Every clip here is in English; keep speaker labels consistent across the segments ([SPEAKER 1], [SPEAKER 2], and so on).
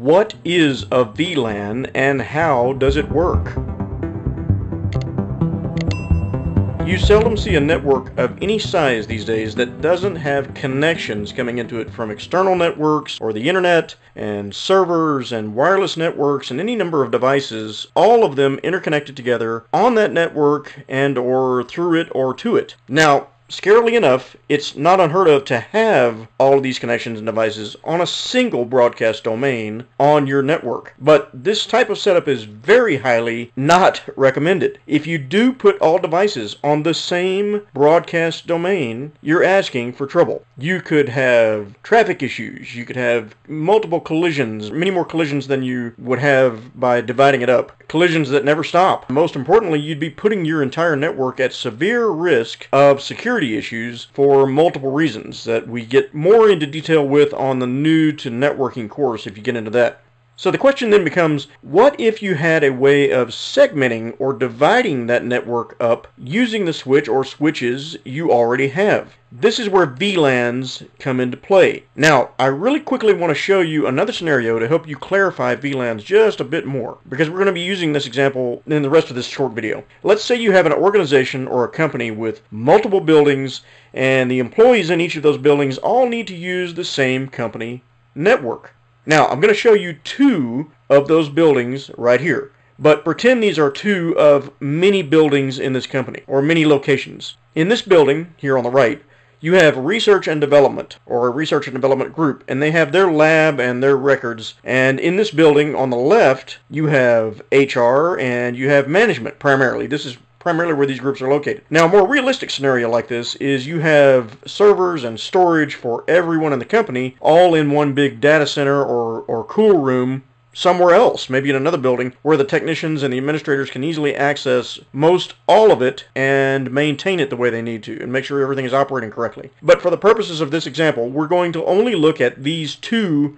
[SPEAKER 1] What is a VLAN and how does it work? You seldom see a network of any size these days that doesn't have connections coming into it from external networks or the internet and servers and wireless networks and any number of devices, all of them interconnected together on that network and or through it or to it. Now, Scarily enough, it's not unheard of to have all of these connections and devices on a single broadcast domain on your network. But this type of setup is very highly not recommended. If you do put all devices on the same broadcast domain, you're asking for trouble. You could have traffic issues, you could have multiple collisions, many more collisions than you would have by dividing it up. Collisions that never stop. Most importantly, you'd be putting your entire network at severe risk of security security issues for multiple reasons that we get more into detail with on the new to networking course if you get into that. So the question then becomes, what if you had a way of segmenting or dividing that network up using the switch or switches you already have? This is where VLANs come into play. Now, I really quickly want to show you another scenario to help you clarify VLANs just a bit more, because we're going to be using this example in the rest of this short video. Let's say you have an organization or a company with multiple buildings, and the employees in each of those buildings all need to use the same company network. Now, I'm going to show you two of those buildings right here. But pretend these are two of many buildings in this company, or many locations. In this building, here on the right, you have research and development or a research and development group and they have their lab and their records and in this building on the left you have HR and you have management primarily this is primarily where these groups are located. Now, a more realistic scenario like this is you have servers and storage for everyone in the company all in one big data center or, or cool room somewhere else, maybe in another building, where the technicians and the administrators can easily access most all of it and maintain it the way they need to and make sure everything is operating correctly. But for the purposes of this example, we're going to only look at these two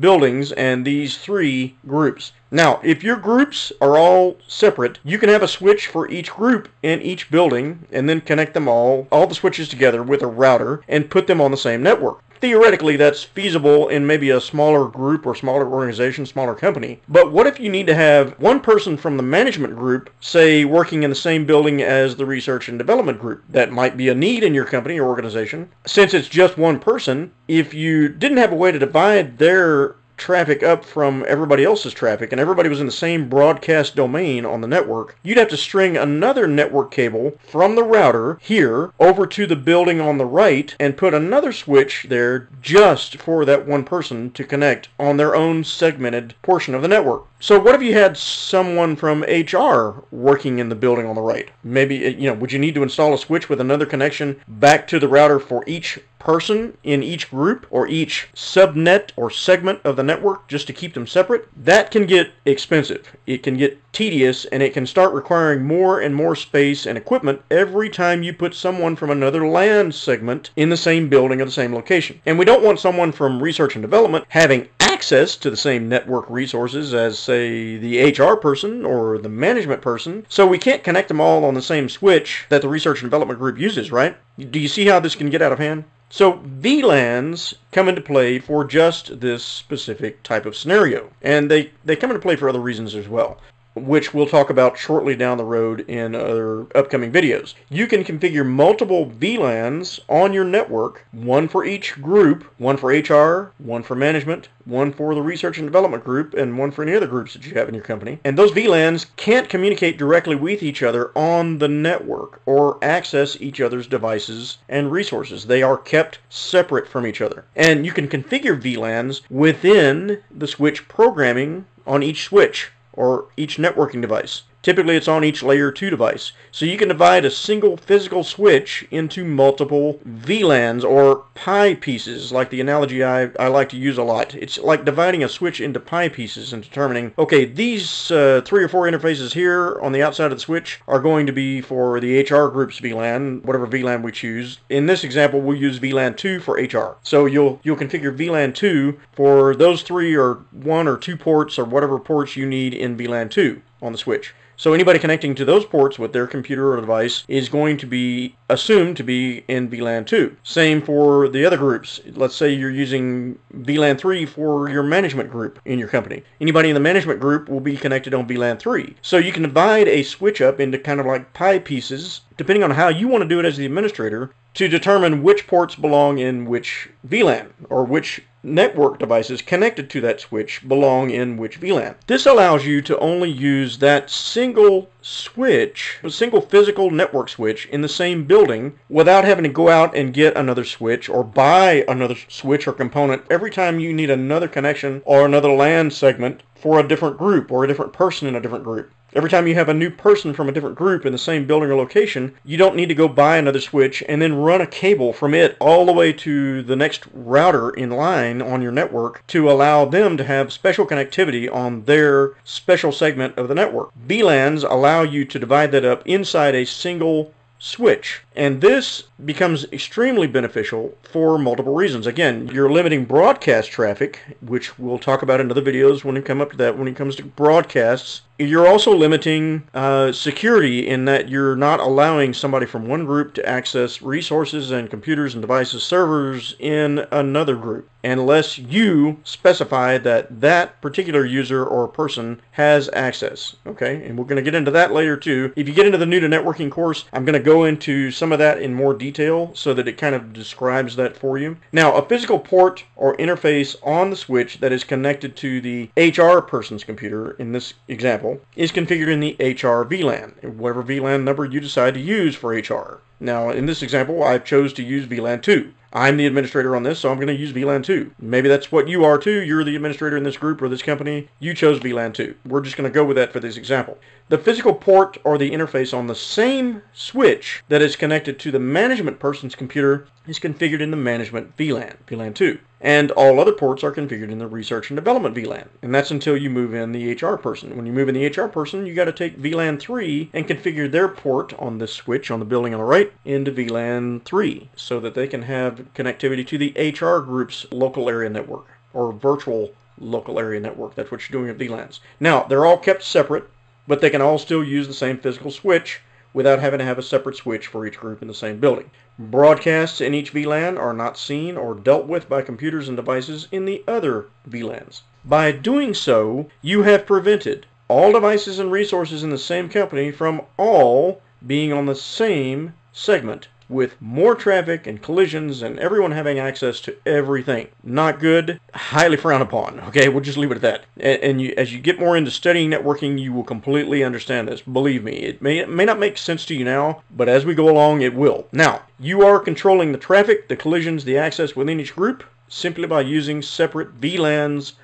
[SPEAKER 1] buildings and these three groups. Now, if your groups are all separate, you can have a switch for each group in each building and then connect them all, all the switches together with a router and put them on the same network theoretically that's feasible in maybe a smaller group or smaller organization, smaller company. But what if you need to have one person from the management group, say, working in the same building as the research and development group? That might be a need in your company or organization. Since it's just one person, if you didn't have a way to divide their traffic up from everybody else's traffic and everybody was in the same broadcast domain on the network, you'd have to string another network cable from the router here over to the building on the right and put another switch there just for that one person to connect on their own segmented portion of the network. So what if you had someone from HR working in the building on the right? Maybe, you know, would you need to install a switch with another connection back to the router for each person in each group or each subnet or segment of the network just to keep them separate, that can get expensive. It can get tedious and it can start requiring more and more space and equipment every time you put someone from another LAN segment in the same building or the same location. And we don't want someone from research and development having access to the same network resources as, say, the HR person or the management person, so we can't connect them all on the same switch that the research and development group uses, right? Do you see how this can get out of hand? So VLANs come into play for just this specific type of scenario. And they, they come into play for other reasons as well which we'll talk about shortly down the road in other upcoming videos. You can configure multiple VLANs on your network, one for each group, one for HR, one for management, one for the research and development group, and one for any other groups that you have in your company. And those VLANs can't communicate directly with each other on the network or access each other's devices and resources. They are kept separate from each other. And you can configure VLANs within the switch programming on each switch or each networking device. Typically it's on each layer 2 device. So you can divide a single physical switch into multiple VLANs or pie pieces, like the analogy I, I like to use a lot. It's like dividing a switch into pie pieces and determining, okay, these uh, three or four interfaces here on the outside of the switch are going to be for the HR group's VLAN, whatever VLAN we choose. In this example, we'll use VLAN 2 for HR. So you'll, you'll configure VLAN 2 for those three or one or two ports or whatever ports you need in VLAN 2 on the switch. So anybody connecting to those ports with their computer or device is going to be assumed to be in VLAN 2. Same for the other groups. Let's say you're using VLAN 3 for your management group in your company. Anybody in the management group will be connected on VLAN 3. So you can divide a switch up into kind of like pie pieces, depending on how you want to do it as the administrator, to determine which ports belong in which VLAN or which network devices connected to that switch belong in which VLAN. This allows you to only use that single switch, a single physical network switch in the same building without having to go out and get another switch or buy another switch or component every time you need another connection or another LAN segment for a different group or a different person in a different group. Every time you have a new person from a different group in the same building or location, you don't need to go buy another switch and then run a cable from it all the way to the next router in line on your network to allow them to have special connectivity on their special segment of the network. VLANs allow you to divide that up inside a single switch. And this becomes extremely beneficial for multiple reasons. Again, you're limiting broadcast traffic, which we'll talk about in other videos when we come up to that when it comes to broadcasts. You're also limiting uh, security in that you're not allowing somebody from one group to access resources and computers and devices, servers in another group, unless you specify that that particular user or person has access. Okay, and we're going to get into that later too. If you get into the new to networking course, I'm going to go into some of that in more detail so that it kind of describes that for you. Now, a physical port or interface on the switch that is connected to the HR person's computer in this example is configured in the HR VLAN, whatever VLAN number you decide to use for HR. Now, in this example, I've chose to use VLAN 2. I'm the administrator on this, so I'm going to use VLAN 2. Maybe that's what you are too. You're the administrator in this group or this company. You chose VLAN 2. We're just going to go with that for this example. The physical port or the interface on the same switch that is connected to the management person's computer is configured in the management VLAN, VLAN 2. And all other ports are configured in the research and development VLAN. And that's until you move in the HR person. When you move in the HR person, you got to take VLAN 3 and configure their port on this switch on the building on the right into VLAN 3 so that they can have connectivity to the HR group's local area network or virtual local area network. That's what you're doing at VLANs. Now, they're all kept separate, but they can all still use the same physical switch without having to have a separate switch for each group in the same building. Broadcasts in each VLAN are not seen or dealt with by computers and devices in the other VLANs. By doing so, you have prevented all devices and resources in the same company from all being on the same segment with more traffic and collisions and everyone having access to everything. Not good, highly frowned upon. Okay, we'll just leave it at that. And, and you, as you get more into studying networking, you will completely understand this. Believe me, it may, it may not make sense to you now, but as we go along, it will. Now, you are controlling the traffic, the collisions, the access within each group simply by using separate VLANs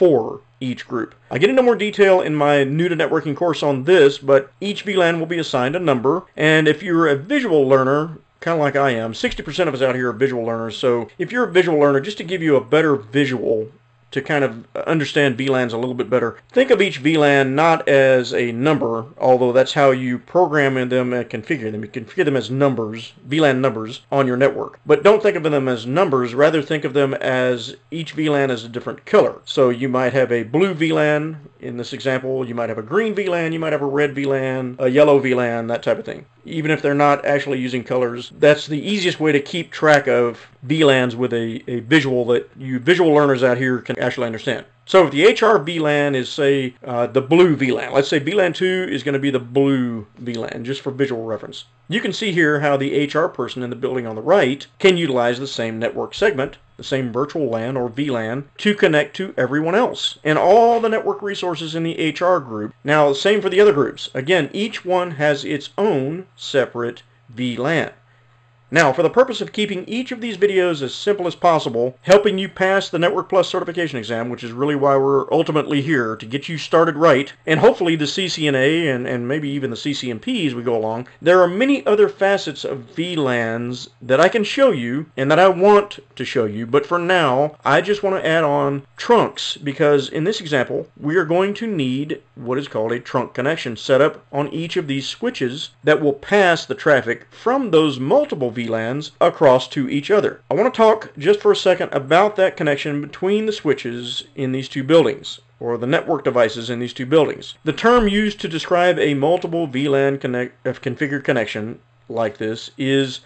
[SPEAKER 1] for each group. I get into more detail in my new to networking course on this, but each VLAN will be assigned a number, and if you're a visual learner, kind of like I am, 60% of us out here are visual learners, so if you're a visual learner, just to give you a better visual to kind of understand VLANs a little bit better. Think of each VLAN not as a number, although that's how you program them and configure them. You configure them as numbers, VLAN numbers, on your network. But don't think of them as numbers, rather think of them as each VLAN as a different color. So you might have a blue VLAN in this example, you might have a green VLAN, you might have a red VLAN, a yellow VLAN, that type of thing. Even if they're not actually using colors, that's the easiest way to keep track of VLANs with a, a visual that you visual learners out here can actually understand. So if the HR VLAN is, say, uh, the blue VLAN, let's say VLAN 2 is going to be the blue VLAN, just for visual reference. You can see here how the HR person in the building on the right can utilize the same network segment, the same virtual LAN or VLAN, to connect to everyone else and all the network resources in the HR group. Now, the same for the other groups. Again, each one has its own separate VLAN. Now, for the purpose of keeping each of these videos as simple as possible, helping you pass the Network Plus certification exam, which is really why we're ultimately here, to get you started right, and hopefully the CCNA and, and maybe even the CCNP as we go along, there are many other facets of VLANs that I can show you and that I want to show you, but for now, I just want to add on trunks, because in this example, we are going to need what is called a trunk connection set up on each of these switches that will pass the traffic from those multiple VLANs across to each other. I want to talk just for a second about that connection between the switches in these two buildings or the network devices in these two buildings. The term used to describe a multiple VLAN connect, uh, configured connection like this is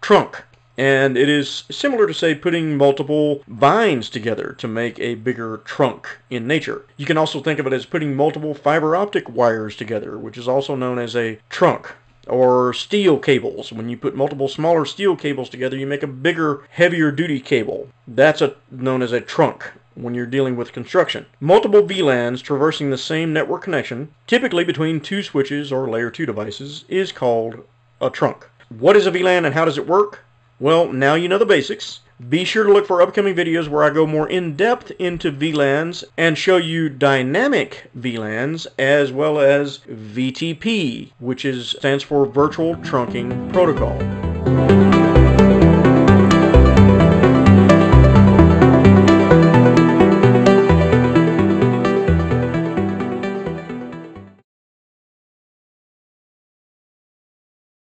[SPEAKER 1] trunk. And it is similar to, say, putting multiple vines together to make a bigger trunk in nature. You can also think of it as putting multiple fiber optic wires together, which is also known as a trunk. Or steel cables. When you put multiple smaller steel cables together, you make a bigger, heavier duty cable. That's a, known as a trunk when you're dealing with construction. Multiple VLANs traversing the same network connection, typically between two switches or layer 2 devices, is called a trunk. What is a VLAN and how does it work? Well, now you know the basics. Be sure to look for upcoming videos where I go more in depth into VLANs and show you dynamic VLANs as well as VTP, which is stands for Virtual Trunking Protocol.